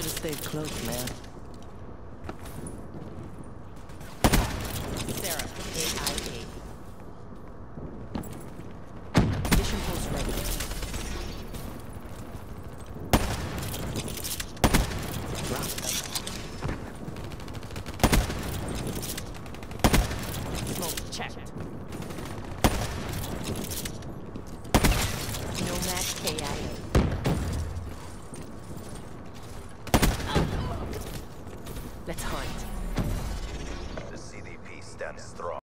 stay close, man. Sarah, AIA. Mission post ready. Drop them. Smoke checked. Let's hide. The CDP stands strong.